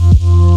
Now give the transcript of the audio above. you